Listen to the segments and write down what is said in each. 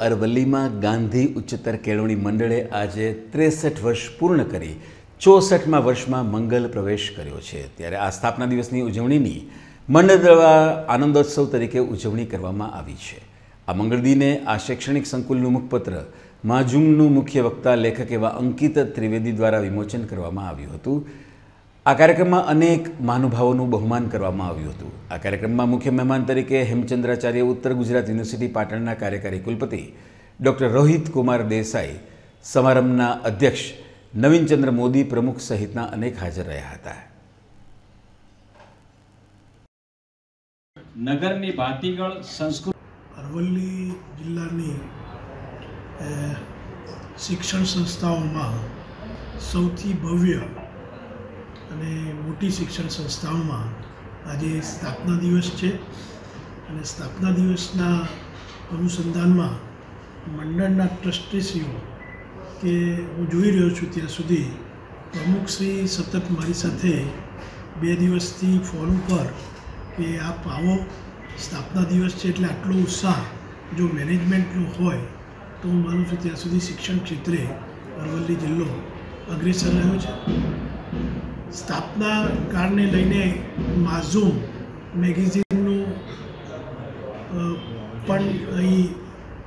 અરવલ્લીમાં ગાંધી ઉચ્ચતર કેળવણી મંડળે આજે ત્રેસઠ વર્ષ પૂર્ણ કરી ચોસઠમાં વર્ષમાં મંગલ પ્રવેશ કર્યો છે. ત્યારે આ સ્થાપના દિવસની ઉજવણીની મંડળ દ્વારા આનંદોત્સવ તરીકે ઉજવણી કરવામાં આવી છે. આ મંગળદીને આ શૈક્ષણિક સંકુલનું મુખપત્ર માજુમનું મુખ્ય વક્તા, લેખક એવા અંકિત ત્રિવેદી દ્વારા વિમોચન કરવામાં આવ્યું હતું. આ કાર્યક્રમમાં અનેક મહાનુભાવોનું બહુમાન કરવામાં આવ્યું હતું. આ કાર્યક્રમમાં મુખ્ય મહેમાન તરીકે હેમચંદ્રાચાર્ય ઉત્તર ગુજરાત યુનિવર્સિટી પાટણના કાર્યકારી કુલપતિ ડૉક્ટર રોહિત કુમાર દેસાઈ સમારંભના અધ્યક્ષ નવીનચંદ્ર મોદી પ્રમુખ સહિતના અનેક હાજર રહ્યા હતા. નગરની ભાતીગળ સંસ્કૃત અરવલ્લી જિલ્લાની શિક્ષણ સંસ્થાઓમાં સૌથી ભવ્ય અને મોટી શિક્ષણ સંસ્થાઓમાં આજે સ્થાપના દિવસ છે. અને સ્થાપના દિવસના અનુસંધાનમાં મંડળના ટ્રસ્ટીશ્રીઓ કે હું જોઈ રહ્યો છું ત્યાં સુધી પ્રમુખશ્રી સતત મારી સાથે બે દિવસથી ફોન ઉપર કે આપ આવો, સ્થાપના દિવસ છે એટલે આટલો ઉત્સાહ જો મેનેજમેન્ટનો હોય તો હું માનું છું ત્યાં સુધી શિક્ષણ ક્ષેત્રે અરવલ્લી જિલ્લો અગ્રેસર રહ્યો છે. સ્થાપના કાળને લઈને માઝૂમ મેગેઝિનનું પણ અહીં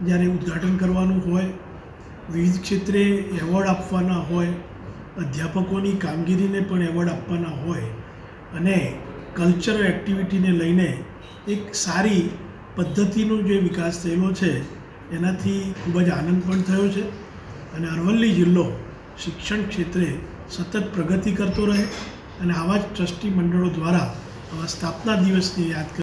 જ્યારે ઉદ્ઘાટન કરવાનું હોય, વિવિધ ક્ષેત્રે એવોર્ડ આપવાના હોય, અધ્યાપકોની કામગીરીને પણ એવોર્ડ આપવાના હોય અને કલ્ચરલ એક્ટિવિટીને લઈને એક સારી પદ્ધતિનો જે વિકાસ થયેલો છે, એનાથી ખૂબ જ આનંદ પણ થયો છે. અને અરવલ્લી જિલ્લો શિક્ષણ ક્ષેત્રે સતત પ્રગતિ કરતો રહે અને આવા જ ટ્રસ્ટી મંડળો દ્વારા આવા સ્થાપના દિવસની યાદ